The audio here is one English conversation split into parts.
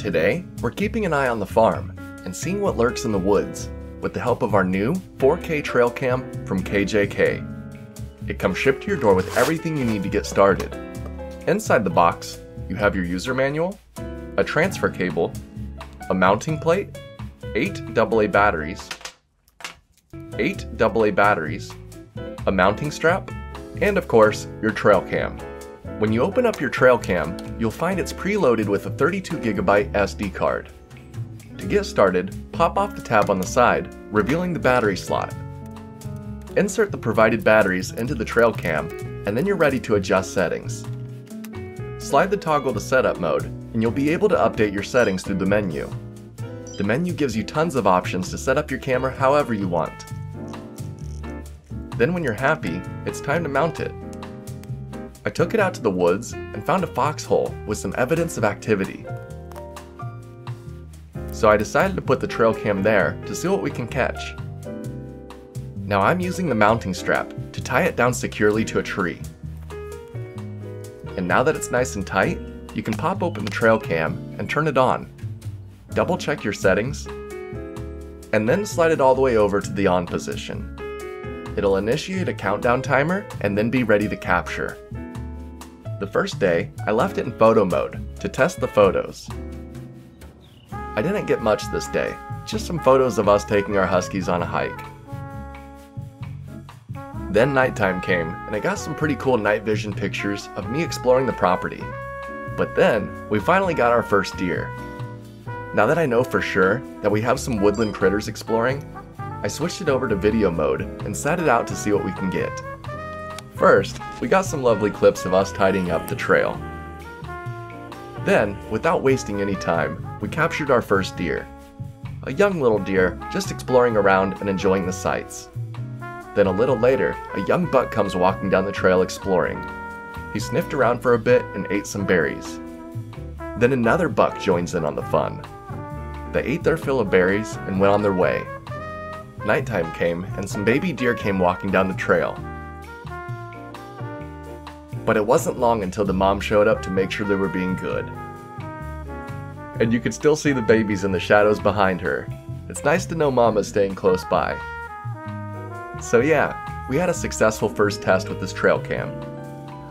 Today, we're keeping an eye on the farm and seeing what lurks in the woods with the help of our new 4K trail cam from KJK. It comes shipped to your door with everything you need to get started. Inside the box, you have your user manual, a transfer cable, a mounting plate, 8 AA batteries, 8 AA batteries, a mounting strap, and of course, your trail cam. When you open up your trail cam, you'll find it's preloaded with a 32GB SD card. To get started, pop off the tab on the side, revealing the battery slot. Insert the provided batteries into the trail cam, and then you're ready to adjust settings. Slide the toggle to setup mode, and you'll be able to update your settings through the menu. The menu gives you tons of options to set up your camera however you want. Then when you're happy, it's time to mount it. I took it out to the woods and found a foxhole with some evidence of activity. So I decided to put the trail cam there to see what we can catch. Now I'm using the mounting strap to tie it down securely to a tree. And now that it's nice and tight, you can pop open the trail cam and turn it on. Double check your settings, and then slide it all the way over to the on position. It'll initiate a countdown timer and then be ready to capture. The first day, I left it in photo mode to test the photos. I didn't get much this day, just some photos of us taking our huskies on a hike. Then nighttime came, and I got some pretty cool night vision pictures of me exploring the property. But then, we finally got our first deer. Now that I know for sure that we have some woodland critters exploring, I switched it over to video mode and set it out to see what we can get. First, we got some lovely clips of us tidying up the trail. Then, without wasting any time, we captured our first deer. A young little deer just exploring around and enjoying the sights. Then a little later, a young buck comes walking down the trail exploring. He sniffed around for a bit and ate some berries. Then another buck joins in on the fun. They ate their fill of berries and went on their way. Nighttime came and some baby deer came walking down the trail. But it wasn't long until the mom showed up to make sure they were being good. And you could still see the babies in the shadows behind her. It's nice to know mama's staying close by. So yeah, we had a successful first test with this trail cam.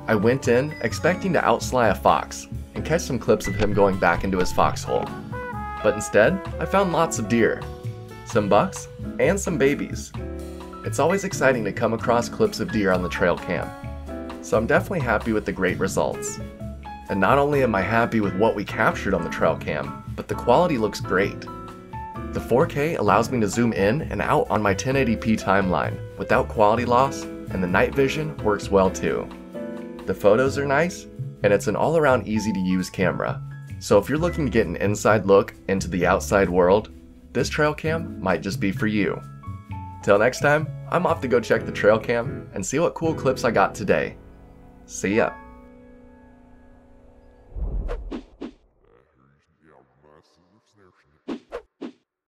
I went in expecting to outsly a fox and catch some clips of him going back into his foxhole. But instead, I found lots of deer, some bucks, and some babies. It's always exciting to come across clips of deer on the trail cam, so I'm definitely happy with the great results. And not only am I happy with what we captured on the trail cam, but the quality looks great. The 4K allows me to zoom in and out on my 1080p timeline without quality loss, and the night vision works well too. The photos are nice, and it's an all around easy to use camera. So if you're looking to get an inside look into the outside world, this trail cam might just be for you. Till next time, I'm off to go check the trail cam and see what cool clips I got today. See ya.